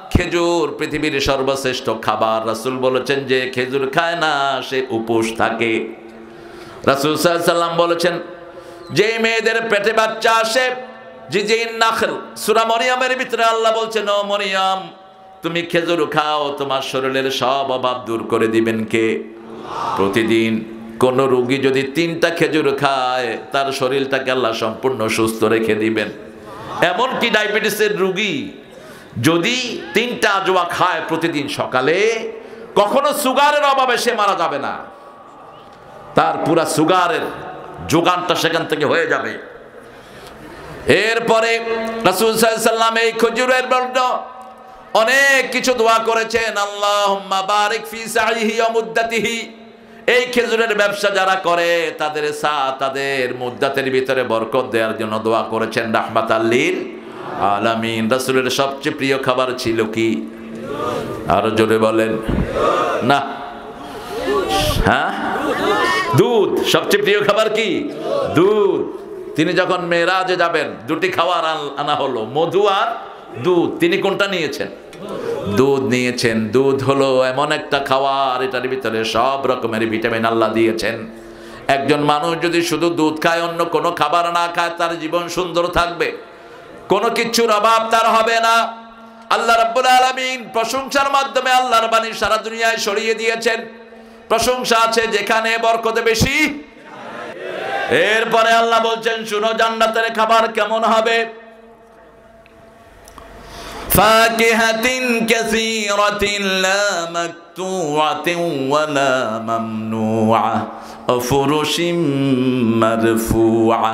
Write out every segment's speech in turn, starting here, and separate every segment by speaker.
Speaker 1: খেজুর পৃথিবীর সর্বশ্রেষ্ঠ খাবার। রাসুল বলেছেন যে খেজুর খায় না, সে উপোস থাকে। রাসূল সাল্লাম বলেছেন, যে মেয়েদের পেটে বাচ্চা আসে জি জি নাখল, সূরা মরিয়মের ভিতরে আল্লাহ বলছেন, ও মরিয়ম, তুমি খেজুর খাও, তোমার শরীরের সব অভাব দূর করে দিবেন কে? প্রতিদিন কোন রোগী যদি তিনটা খেজুর খায়, তার শরীরটাকে আল্লাহ সম্পূর্ণ সুস্থ রেখে দিবেন। এমনকি ডায়াবেটিসের রুগী যদি তিনটা আজোয়া খায় প্রতিদিন সকালে, কখনো সুগারের অভাবে সে মারা যাবে না। তার পুরা সুগারের যোগানটা সেখান থেকে হয়ে যাবে। এরপরে রাসূল সাল্লাম এই খজুরের বর্ণ, অনেক কিছু দোয়া করেছেন, আল্লাহুম্মা বারিক ফি সাইহি ওয়া এই খেজুরের ব্যবসা যারা করে, তাদের সা, তাদের মুদ্দাতের ভিতরে বরকত দেওয়ার জন্য দোয়া করেছেন রাহমাত আল্লিল আলামিন, রাসূলের সবচেয়ে প্রিয় খাবার ছিল কি? আরও জোরে বলেন। না। হ্যাঁ? দুধ। সবচেয়ে প্রিয় খাবার কি? দুধ। তিনি যখন মেয়েরাজে যাবেন, দুটি খাবার আন- হলো, মধু আর দুধ। তিনি কোনটা নিয়েছেন? দুধ নিয়েছেন। দুধ হলো এমন একটা খাবার এটার ভিতরে সব রকমের ভিটামিন আল্লাহ দিয়েছেন। একজন মানুষ যদি শুধু দুধ খায়, অন্য কোনো খাবার না খায়, তার জীবন সুন্দর থাকবে। কোনো কিচ্ছুর অভাব তার হবে না আল্লাহ রাব্বুল আলামিন প্রশংসার মাধ্যমে আল্লাহর বাণী সারা দুনিয়ায় ছড়িয়ে দিয়েছেন প্রশংসা আছে যেখানে বরকতে বেশি এরপরে আল্লাহ বলছেন শুনো জান্নাতের খাবার কেমন হবে فاكهة كثيرة لا مقطوعة ولا ممنوعة وفرش مرفوعة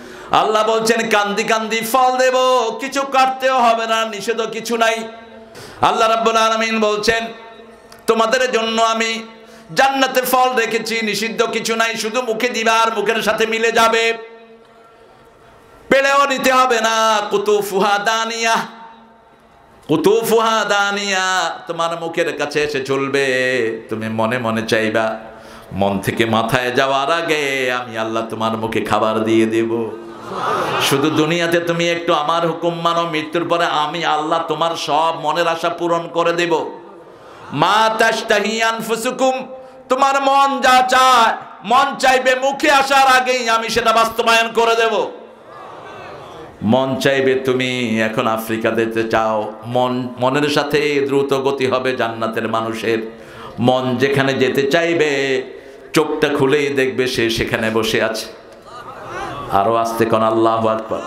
Speaker 1: আল্লাহ বলছেন, কান্দি কান্দি, ফল দেব, কিছু কাটতেও হবে না, নিষেধ কিছু নাই। আল্লাহ রাব্বুল আলামিন বলছেন, তোমাদের জন্য আমি জান্নাতে ফল রেখেছি, নিষিদ্ধ কিছু নাই, শুধু মুখে দিবা আর মুখের সাথে মিলে যাবে। পেলেও নিতে হবে না। কুতুফুহা দানিয়া কুতুফুহা দানিয়া, তোমার মুখের কাছে এসে চলবে, তুমি মনে মনে চাইবা, মন থেকে মাথায় যাওয়ার আগে আমি আল্লাহ তোমার মুখে খাবার দিয়ে দেব। শুধু দুনিয়াতে তুমি একটু আমার হুকুম মানো, মৃত্যুর পরে আমি আল্লাহ তোমার সব মনের আশা পূরণ করে দেব। মা তোমার মন যা চায়, মন চাইবে মুখে আসার আগেই আমি সেটা বাস্তবায়ন করে দেব। মন চাইবে তুমি এখন আফ্রিকা যেতে চাও, মন, মনের সাথে দ্রুত গতি হবে জান্নাতের মানুষের। মন যেখানে যেতে চাইবে, চোখটা খুলেই দেখবে সে সেখানে বসে আছে। আরও আসতে কোন আল্লাহ আকবার।